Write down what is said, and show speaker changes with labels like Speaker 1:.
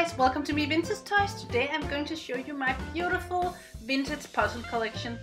Speaker 1: guys, welcome to me Vintage Toys. Today I'm going to show you my beautiful vintage puzzle collection.